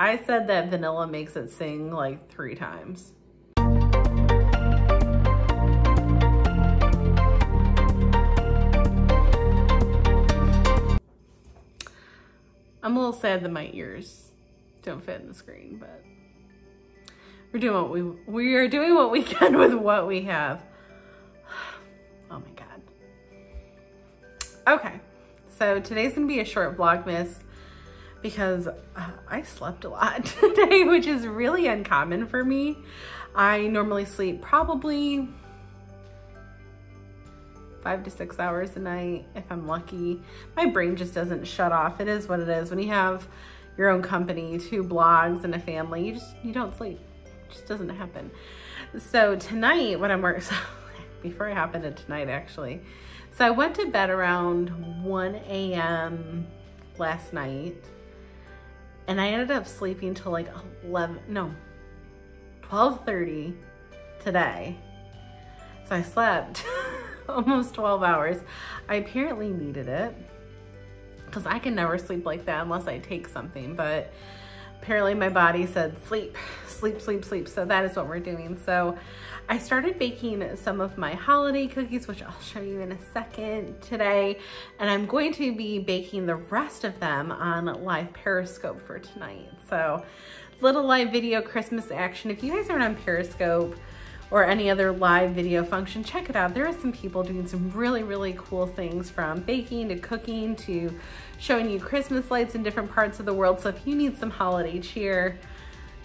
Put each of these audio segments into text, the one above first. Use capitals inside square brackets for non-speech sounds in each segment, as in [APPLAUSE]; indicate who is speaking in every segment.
Speaker 1: I said that vanilla makes it sing like three times. I'm a little sad that my ears don't fit in the screen, but we're doing what we we are doing what we [LAUGHS] can with what we have. [SIGHS] Oh my god. Okay, so today's gonna be a short vlogmas because uh, I slept a lot [LAUGHS] today, which is really uncommon for me. I normally sleep probably five to six hours a night if I'm lucky. My brain just doesn't shut off. It is what it is. When you have your own company, two blogs and a family, you just, you don't sleep. It just doesn't happen. So tonight, when I'm working, [LAUGHS] so before I hop into tonight actually, so I went to bed around 1 a.m. last night and I ended up sleeping till like 11, no, 12.30 today. So I slept [LAUGHS] almost 12 hours. I apparently needed it because I can never sleep like that unless I take something, but apparently my body said sleep, sleep, sleep, sleep. So that is what we're doing. So I started baking some of my holiday cookies, which I'll show you in a second today. And I'm going to be baking the rest of them on live Periscope for tonight. So little live video Christmas action. If you guys aren't on Periscope, or any other live video function, check it out. There are some people doing some really, really cool things from baking to cooking to showing you Christmas lights in different parts of the world. So if you need some holiday cheer,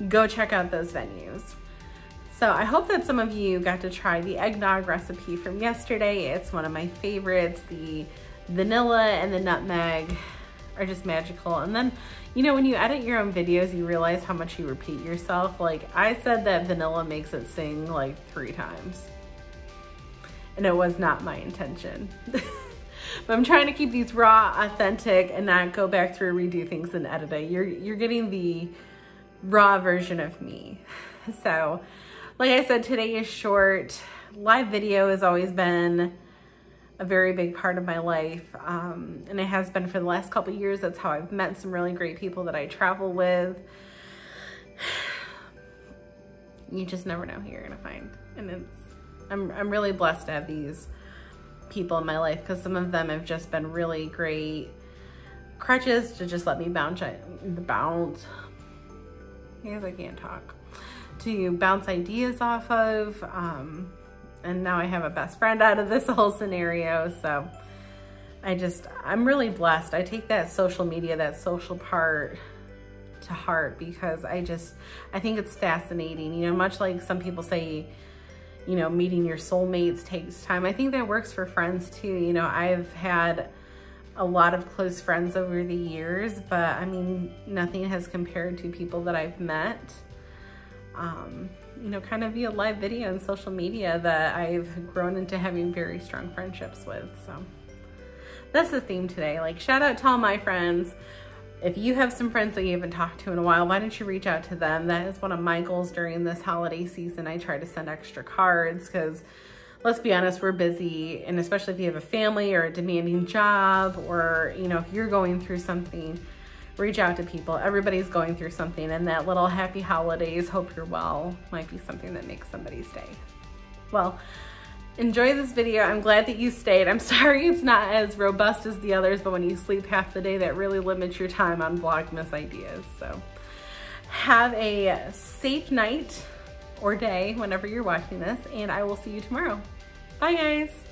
Speaker 1: go check out those venues. So I hope that some of you got to try the eggnog recipe from yesterday. It's one of my favorites. The vanilla and the nutmeg are just magical. And then you know, when you edit your own videos, you realize how much you repeat yourself. Like I said that vanilla makes it sing like three times. And it was not my intention. [LAUGHS] but I'm trying to keep these raw, authentic, and not go back through redo things and edit it. You're, you're getting the raw version of me. [LAUGHS] So, like I said, today is short. Live video has always been a very big part of my life. Um, and it has been for the last couple years. That's how I've met some really great people that I travel with. [SIGHS] You just never know who you're gonna find. And it's, I'm, I'm really blessed to have these people in my life because some of them have just been really great crutches to just let me bounce, bounce, because I can't talk, to bounce ideas off of. Um, and now I have a best friend out of this whole scenario. So I just, I'm really blessed. I take that social media, that social part to heart because I just, I think it's fascinating. You know, much like some people say, you know, meeting your soulmates takes time. I think that works for friends too. You know, I've had a lot of close friends over the years, but I mean, nothing has compared to people that I've met. Um, you know, kind of via live video and social media that I've grown into having very strong friendships with. So that's the theme today. Like shout out to all my friends. If you have some friends that you haven't talked to in a while, why don't you reach out to them? That is one of my goals during this holiday season. I try to send extra cards because let's be honest, we're busy. And especially if you have a family or a demanding job or, you know, if you're going through something, reach out to people. Everybody's going through something and that little happy holidays, hope you're well, might be something that makes somebody stay. Well, enjoy this video. I'm glad that you stayed. I'm [LAUGHS] sorry it's not as robust as the others, but when you sleep half the day, that really limits your time on Vlogmas ideas. So have a safe night or day whenever you're watching this, and I will see you tomorrow. Bye guys.